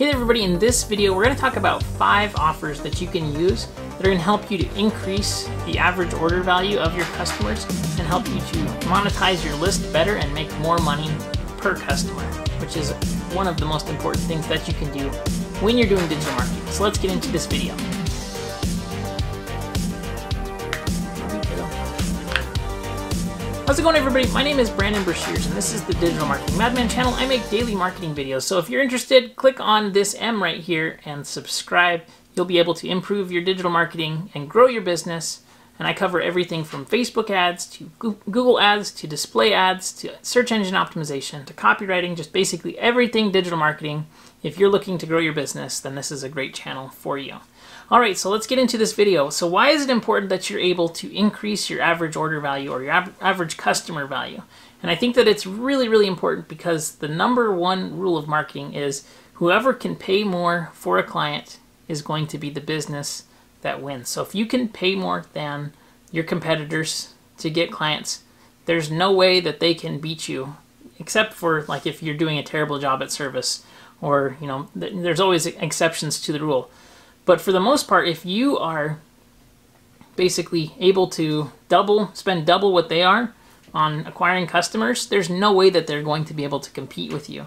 Hey there everybody, in this video we're going to talk about five offers that you can use that are going to help you to increase the average order value of your customers and help you to monetize your list better and make more money per customer, which is one of the most important things that you can do when you're doing digital marketing. So let's get into this video. How's it going everybody? My name is Brandon Breshears and this is the Digital Marketing Madman channel. I make daily marketing videos, so if you're interested, click on this M right here and subscribe. You'll be able to improve your digital marketing and grow your business. And I cover everything from Facebook ads to Google ads to display ads to search engine optimization to copywriting, just basically everything digital marketing. If you're looking to grow your business, then this is a great channel for you. All right, so let's get into this video. So why is it important that you're able to increase your average order value or your av average customer value? And I think that it's really, really important because the number one rule of marketing is whoever can pay more for a client is going to be the business that wins. So if you can pay more than your competitors to get clients, there's no way that they can beat you except for like if you're doing a terrible job at service or, you know, th there's always exceptions to the rule. But for the most part, if you are basically able to double, spend double what they are on acquiring customers, there's no way that they're going to be able to compete with you.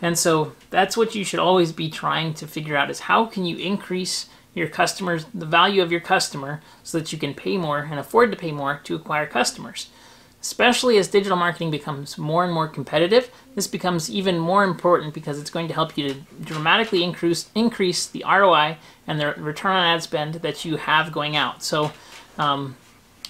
And so that's what you should always be trying to figure out is how can you increase your customers, the value of your customer so that you can pay more and afford to pay more to acquire customers. Especially as digital marketing becomes more and more competitive, this becomes even more important because it's going to help you to dramatically increase, increase the ROI and the return on ad spend that you have going out. So um,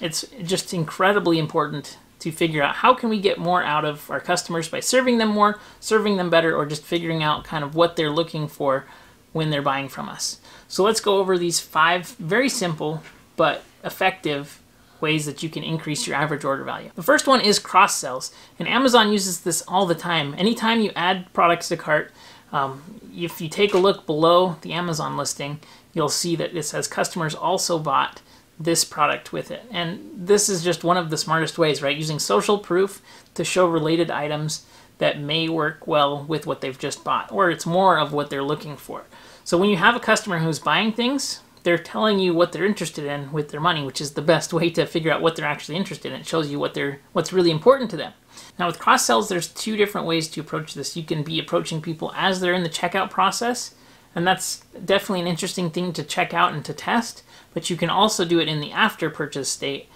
it's just incredibly important to figure out how can we get more out of our customers by serving them more, serving them better, or just figuring out kind of what they're looking for when they're buying from us. So let's go over these five very simple but effective ways that you can increase your average order value. The first one is cross sells, and Amazon uses this all the time. Anytime you add products to cart, um, if you take a look below the Amazon listing, you'll see that it says customers also bought this product with it. And this is just one of the smartest ways, right? Using social proof to show related items that may work well with what they've just bought, or it's more of what they're looking for. So when you have a customer who's buying things, they're telling you what they're interested in with their money, which is the best way to figure out what they're actually interested in. It shows you what they're what's really important to them. Now with cross sells, there's two different ways to approach this. You can be approaching people as they're in the checkout process, and that's definitely an interesting thing to check out and to test. But you can also do it in the after purchase state,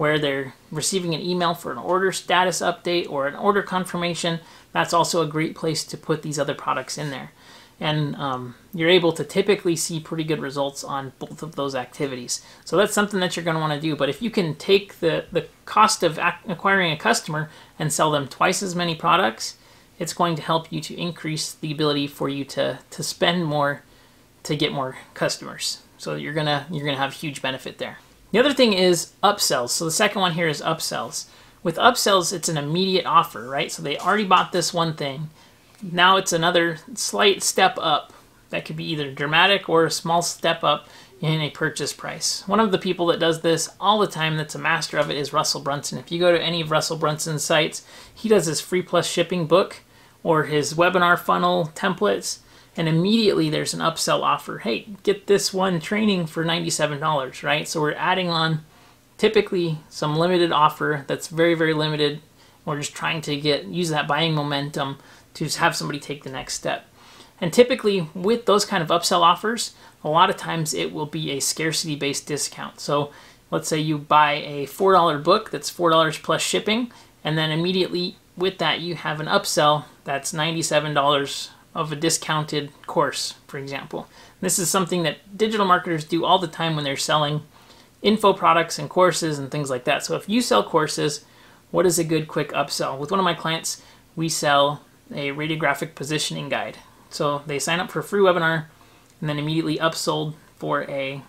where they're receiving an email for an order status update or an order confirmation. That's also a great place to put these other products in there and um, you're able to typically see pretty good results on both of those activities. So that's something that you're going to want to do. But if you can take the, the cost of acquiring a customer and sell them twice as many products, it's going to help you to increase the ability for you to, to spend more to get more customers. So you're gonna you're gonna have huge benefit there. The other thing is upsells. So the second one here is upsells. With upsells, it's an immediate offer, right? So they already bought this one thing now it's another slight step up. That could be either dramatic or a small step up in a purchase price. One of the people that does this all the time that's a master of it is Russell Brunson. If you go to any of Russell Brunson's sites, he does his free plus shipping book or his webinar funnel templates and immediately there's an upsell offer. Hey, get this one training for $97, right? So we're adding on typically some limited offer that's very, very limited. We're just trying to get use that buying momentum to have somebody take the next step. And typically with those kind of upsell offers, a lot of times it will be a scarcity based discount. So let's say you buy a $4 book that's $4 plus shipping, and then immediately with that you have an upsell that's $97 of a discounted course, for example. This is something that digital marketers do all the time when they're selling info products and courses and things like that. So if you sell courses, what is a good quick upsell? With one of my clients, we sell a radiographic positioning guide. So they sign up for a free webinar and then immediately upsold for a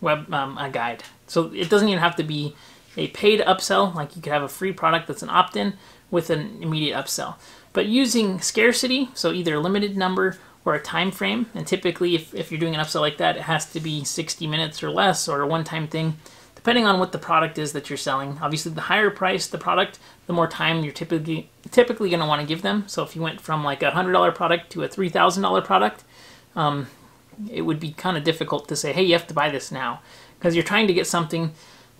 web um, a guide. So it doesn't even have to be a paid upsell, like you could have a free product that's an opt-in with an immediate upsell. But using scarcity, so either a limited number or a time frame, and typically if, if you're doing an upsell like that, it has to be 60 minutes or less or a one-time thing depending on what the product is that you're selling. Obviously, the higher price the product, the more time you're typically typically going to want to give them. So if you went from like a $100 product to a $3,000 product, um, it would be kind of difficult to say, hey, you have to buy this now. Because you're trying to get something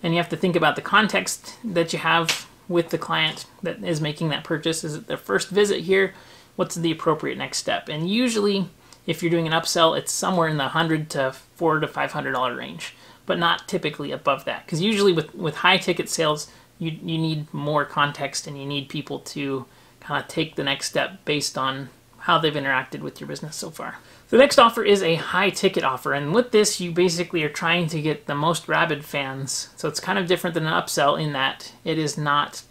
and you have to think about the context that you have with the client that is making that purchase. Is it their first visit here? What's the appropriate next step? And usually, if you're doing an upsell, it's somewhere in the 100 to 4 to $500 range, but not typically above that. Because usually with, with high ticket sales, you, you need more context and you need people to kind of take the next step based on how they've interacted with your business so far. The next offer is a high ticket offer, and with this, you basically are trying to get the most rabid fans. So it's kind of different than an upsell in that it is not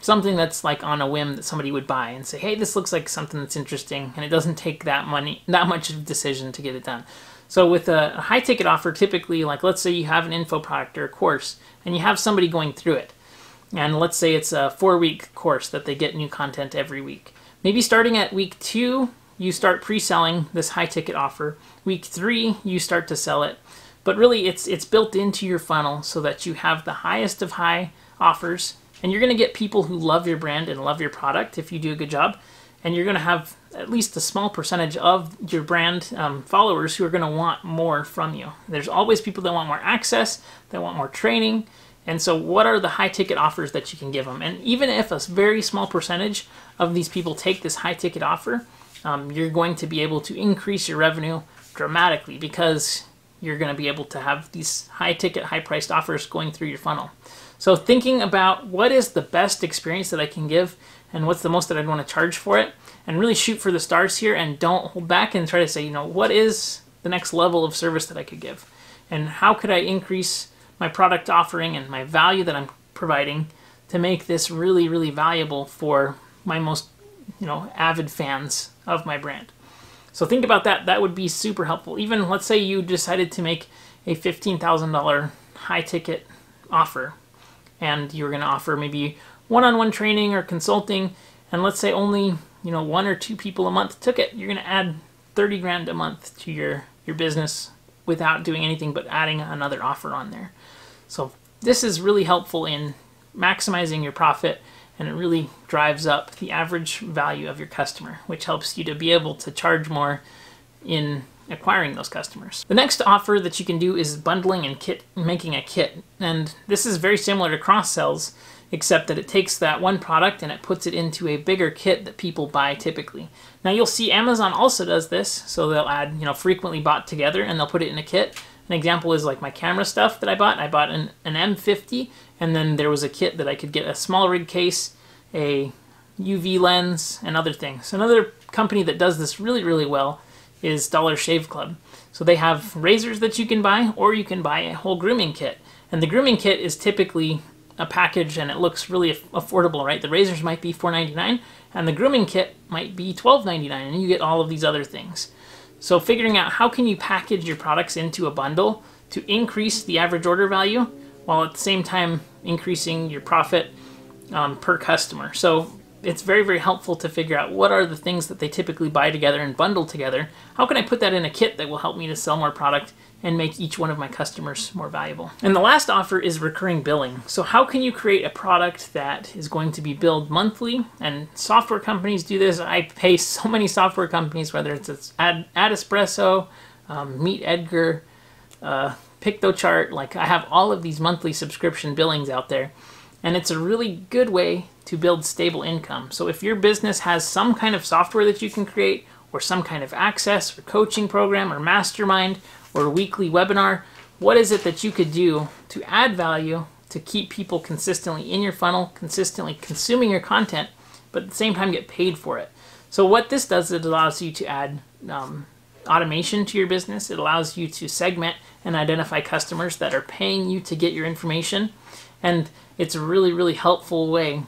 something that's like on a whim that somebody would buy and say, "Hey, this looks like something that's interesting," and it doesn't take that money, that much of a decision to get it done. So with a, high ticket offer, typically, like let's say you have an info product or a course, and you have somebody going through it, and let's say it's a four week course that they get new content every week. Maybe starting at week two, you start pre-selling this high ticket offer. Week three, you start to sell it. But really, it's it's built into your funnel so that you have the highest of high offers, and you're going to get people who love your brand and love your product if you do a good job. And you're going to have at least a small percentage of your brand um, followers who are going to want more from you. There's always people that want more access, that want more training. And so, what are the high ticket offers that you can give them? And even if a very small percentage of these people take this high ticket offer, um, you're going to be able to increase your revenue dramatically because you're going to be able to have these high ticket, high priced offers going through your funnel. So, thinking about what is the best experience that I can give and what's the most that I'd want to charge for it, and really shoot for the stars here and don't hold back and try to say, you know, what is the next level of service that I could give? And how could I increase my product offering and my value that I'm providing to make this really, really valuable for my most you know, avid fans of my brand. So think about that. That would be super helpful. Even let's say you decided to make a $15,000 high ticket offer and you're going to offer maybe one-on-one training or consulting and let's say only, you know, one or two people a month took it. You're going to add 30 grand a month to your your business without doing anything but adding another offer on there. So this is really helpful in maximizing your profit and it really drives up the average value of your customer, which helps you to be able to charge more in acquiring those customers. The next offer that you can do is bundling and kit making a kit. And this is very similar to cross sells, except that it takes that one product and it puts it into a bigger kit that people buy typically. Now you'll see Amazon also does this, so they'll add, you know, frequently bought together and they'll put it in a kit. An example is like my camera stuff that I bought. I bought an, an M50 and then there was a kit that I could get a small rig case, a UV lens, and other things. Another company that does this really, really well is Dollar Shave Club. So they have razors that you can buy, or you can buy a whole grooming kit. And the grooming kit is typically a package and it looks really affordable, right? The razors might be $4.99 and the grooming kit might be $12.99 and you get all of these other things. So figuring out how can you package your products into a bundle to increase the average order value while at the same time increasing your profit um, per customer. So it's very, very helpful to figure out what are the things that they typically buy together and bundle together. How can I put that in a kit that will help me to sell more product and make each one of my customers more valuable? And the last offer is recurring billing. So how can you create a product that is going to be billed monthly? And software companies do this. I pay so many software companies, whether it's Ad, Ad Espresso, um, Meet Edgar, uh, Piktochart. Like I have all of these monthly subscription billings out there. And it's a really good way to build stable income. So if your business has some kind of software that you can create, or some kind of access or coaching program or mastermind or weekly webinar, what is it that you could do to add value to keep people consistently in your funnel, consistently consuming your content, but at the same time get paid for it? So what this does, is it allows you to add um, automation to your business. It allows you to segment and identify customers that are paying you to get your information. And it's a really, really helpful way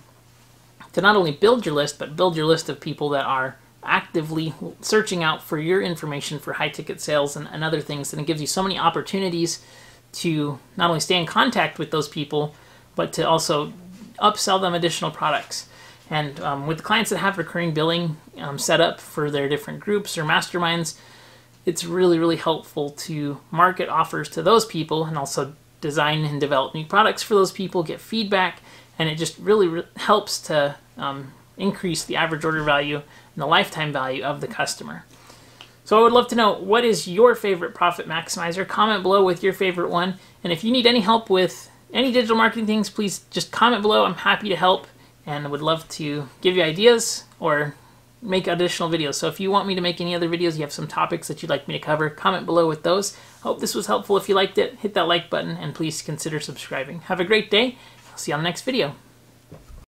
to not only build your list, but build your list of people that are actively searching out for your information for high ticket sales and, and other things. And it gives you so many opportunities to not only stay in contact with those people, but to also upsell them additional products. And um, with the clients that have recurring billing um, set up for their different groups or masterminds, it's really, really helpful to market offers to those people and also design and develop new products for those people, get feedback, and it just really re- helps to um, increase the average order value and the lifetime value of the customer. So I would love to know what is your favorite profit maximizer. Comment below with your favorite one. And if you need any help with any digital marketing things, please just comment below. I'm happy to help and would love to give you ideas or make additional videos. So if you want me to make any other videos, you have some topics that you'd like me to cover, comment below with those. Hope this was helpful. If you liked it, hit that like button and please consider subscribing. Have a great day. I'll see you on the next video.